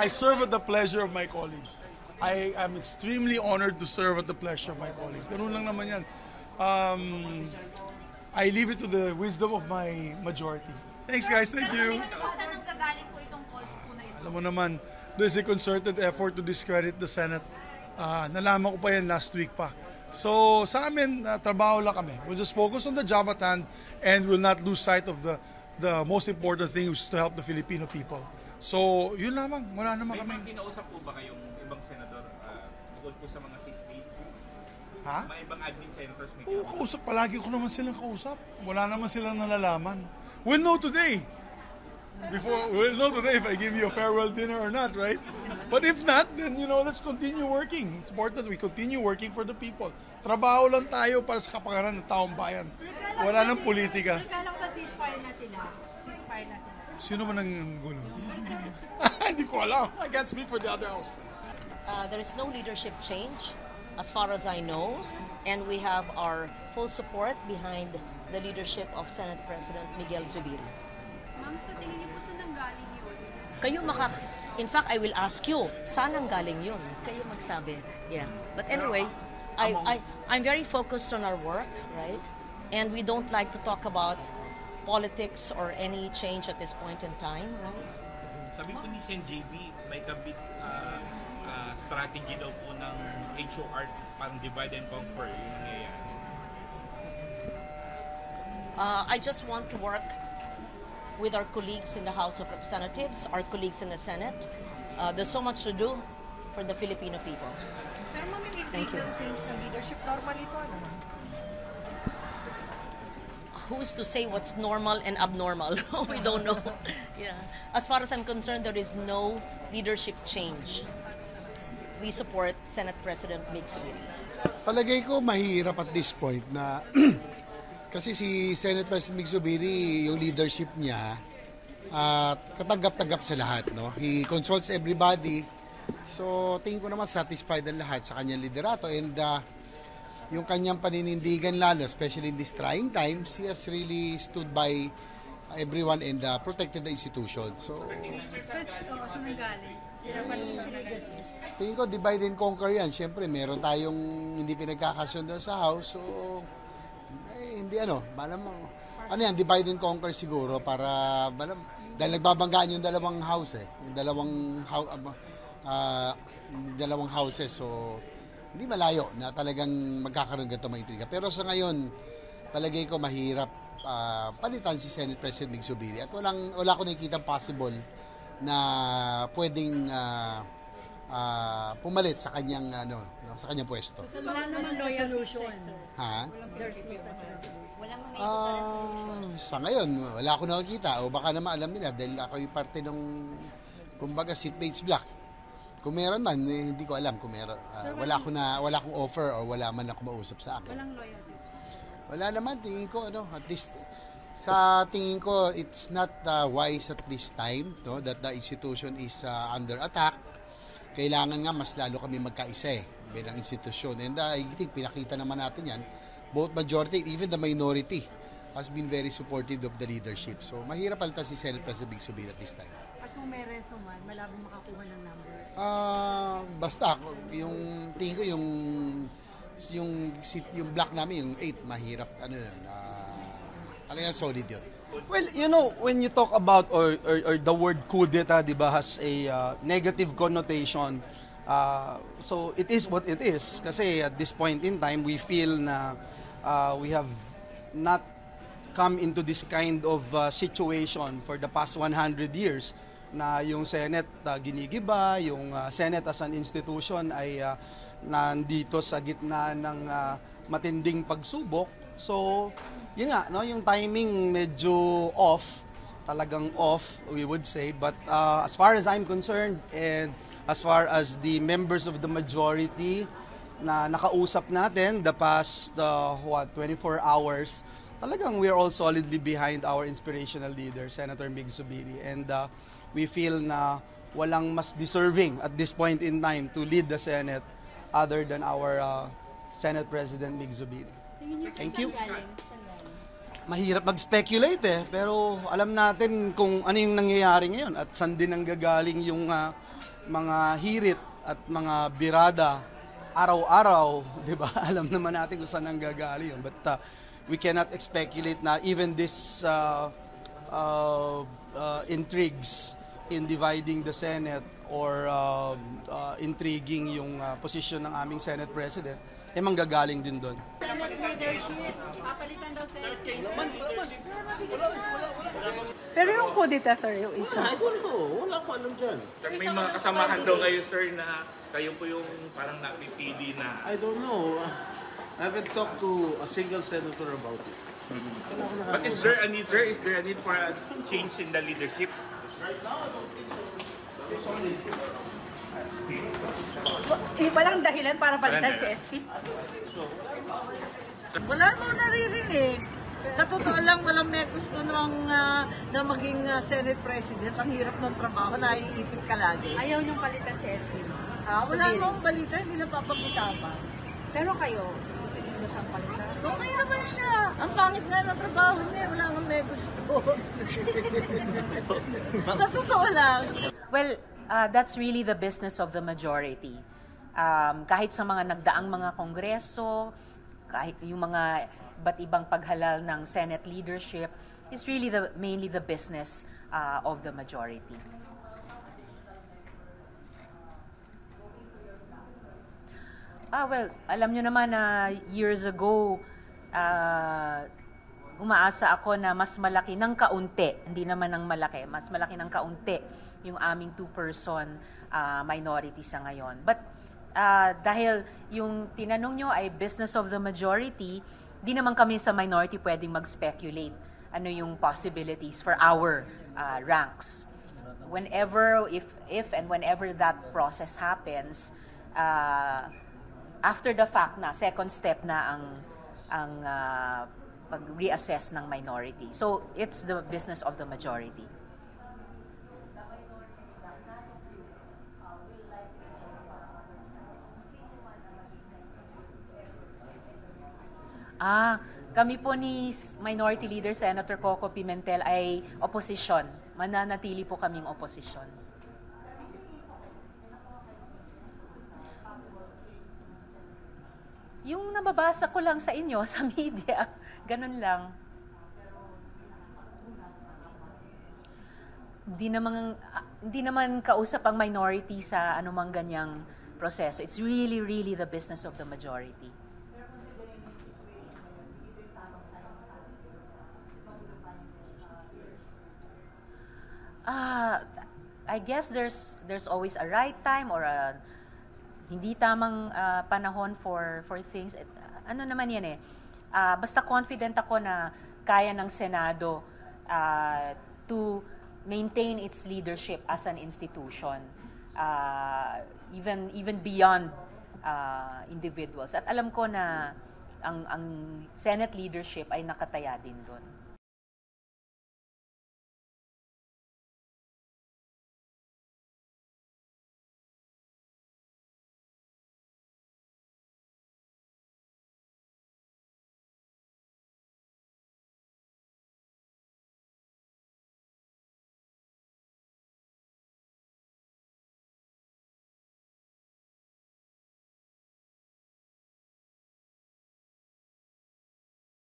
I serve at the pleasure of my colleagues. I am extremely honored to serve at the pleasure of my colleagues. Ganun lang naman yan. Um, I leave it to the wisdom of my majority. Thanks guys, thank you. Alam mo naman, there's a concerted effort to discredit the Senate. Ah, nalaman ko pa yan last week pa. So sa amin, ah, trabaho lang kami. We'll just focus on the job at hand and will not lose sight of the the most important thing which is to help the Filipino people. So, yun lamang. Wala naman May kami. mga kinausap po ba kayong ibang senador uh, bukod po sa mga seat mates? Ha? Mga ibang admin senators may Oo, kausap. Palagi ko naman silang kausap. Wala naman silang nalalaman. We'll know today. Before, we'll know today if I give you a farewell dinner or not, right? But if not, then, you know, let's continue working. It's important that we continue working for the people. Trabaho lang tayo para sa kapakanan ng taong bayan. Wala nang politika. Kala ko ba ceasefire na sila? Sino man ang gulo? Hindi ko alam. I can't speak for the other house. Uh, there is no leadership change, as far as I know, and we have our full support behind the leadership of Senate President Miguel Zubiri. Ma'am, sa tingin niyo po saan ang galing yun? Kayo makak... In fact, I will ask you, saan ang galing yun? Kayo magsabi. Yeah. But anyway, I, I, I'm very focused on our work, right? And we don't like to talk about politics or any change at this point in time, right? Sabi po ni Sen JB, may kabit uh, uh, strategy daw po ng HOR parang divide and conquer yung nangyayari. Uh, I just want to work with our colleagues in the House of Representatives, our colleagues in the Senate. Uh, there's so much to do for the Filipino people. Pero ma'am, may Thank you. change ng leadership. Normal ito, ano ma'am? Who's to say what's normal and abnormal? we don't know. yeah. As far as I'm concerned, there is no leadership change. We support Senate President Mig Subiri. Palagay ko mahirap at this point na kasi si Senate President Mig Zubiri, yung leadership niya, at katanggap-tanggap sa lahat. No? He consults everybody. So, tingin ko naman satisfied ang lahat sa kanyang liderato. And uh, yung kanyang paninindigan lalo, especially in these trying times, he has really stood by everyone and uh, protected the institution. So, rin Tingin ko, divide and conquer yan. Siyempre, meron tayong hindi pinagkakasundo sa house. So, eh, hindi ano, malam ano yan, divide and conquer siguro para, malam, dahil nagbabanggaan yung dalawang house eh. Yung dalawang, ah, yung dalawang houses. So, hindi malayo na talagang magkakaroon ganito mga intriga. Pero sa ngayon, palagay ko mahirap ah, palitan si Senate President Mig Zubiri. At walang, wala ko nakikita possible na pwedeng ah, ah, pumalit sa kanyang ano no, sa kanyang pwesto. Wala naman loyal solution. Ha? Walang Ah, sa ngayon wala ako nakikita o baka naman alam nila dahil ako yung parte ng kumbaga seatmates block. Kung meron man eh, hindi ko alam kung meron. Ah, wala ako na wala akong offer o wala man ako mausap sa akin. Walang loyalty. Wala naman, tingin ko, ano, at least, sa tingin ko, it's not uh, wise at this time, no, that the institution is uh, under attack. Kailangan nga mas lalo kami magkaisa eh, bilang institusyon. And uh, I think pinakita naman natin yan, both majority, even the minority, has been very supportive of the leadership. So, mahirap palta si Senate President Big Subir at this time. At kung may reso man, malabong makakuha ng number. Ah, basta yung tingin ko yung yung yung block namin yung 8 mahirap ano yun uh, talagang solid yun. Well, you know, when you talk about or, or, or the word kudeta, di ba, has a uh, negative connotation. Uh, so it is what it is. Kasi at this point in time, we feel na uh, we have not come into this kind of uh, situation for the past 100 years na yung Senate uh, ginigiba, yung uh, Senate as an institution ay uh, nandito sa gitna ng uh, matinding pagsubok. So, yun nga, no, yung timing medyo off, talagang off, we would say. But uh, as far as I'm concerned and as far as the members of the majority na nakausap natin the past, uh, what, 24 hours, talagang we are all solidly behind our inspirational leader, Senator Mig Zubiri. And uh, we feel na walang mas deserving at this point in time to lead the Senate other than our uh, Senate President Mig Zubiri. Thank you. Mahirap mag-speculate eh, pero alam natin kung ano yung nangyayari ngayon at saan din ang gagaling yung uh, mga hirit at mga birada araw-araw, 'di ba? Alam naman natin kung saan nanggagaling yun. But uh, we cannot speculate na even this uh, uh, uh, intrigues in dividing the Senate or uh, uh, intriguing yung uh, posisyon ng aming Senate President, eh manggagaling din doon. Pero yung kudita, sir, yung issue. I don't know. Wala ko alam dyan. Sir, may mga kasamahan daw kayo, sir, na kayo po yung parang napipili na I don't know. I haven't talked to a single senator about it. But is there a need, sir? Is there a need for a change in the leadership? Eh, walang dahilan para palitan si SP? Wala namang naririnig. Sa totoo lang, walang may gusto nang, ah, na maging ah, Senate President. Ang hirap ng trabaho, naiipit ka lagi. Ayaw niyong palitan si SP. Ah, wala namang balita, hindi na papag-usapan. Pero kayo, gusto niyo siyang palitan? Okay naman siya. Ang pangit nga ng trabaho niya, wala namang may gusto. Sa totoo lang. Well, uh, that's really the business of the majority. Um, kahit sa mga nagdaang mga kongreso, kahit yung mga ba't ibang paghalal ng Senate leadership, is really the mainly the business uh, of the majority. Ah, well, alam nyo naman na years ago, ah, umaasa ako na mas malaki ng kaunti, hindi naman ng malaki, mas malaki ng kaunti yung aming two-person ah, minority sa ngayon. But ah, dahil yung tinanong nyo ay business of the majority, di naman kami sa minority pwedeng mag-speculate ano yung possibilities for our ah, ranks. Whenever, if, if and whenever that process happens, ah, after the fact na second step na ang ang ah, pag-reassess ng minority. So it's the business of the majority. Ah, kami po ni Minority Leader Senator Coco Pimentel ay opposition. Mananatili po kaming opposition. Yung nababasa ko lang sa inyo, sa media, ganun lang. Hindi naman, ah, hindi naman kausap ang minority sa anumang ganyang proseso. It's really, really the business of the majority. Ah, I guess there's there's always a right time or a hindi tamang ah, panahon for for things. Et, ano naman 'yan eh. Ah, basta confident ako na kaya ng Senado ah, to maintain its leadership as an institution. Ah, even even beyond ah, individuals. At alam ko na ang ang Senate leadership ay nakataya din doon.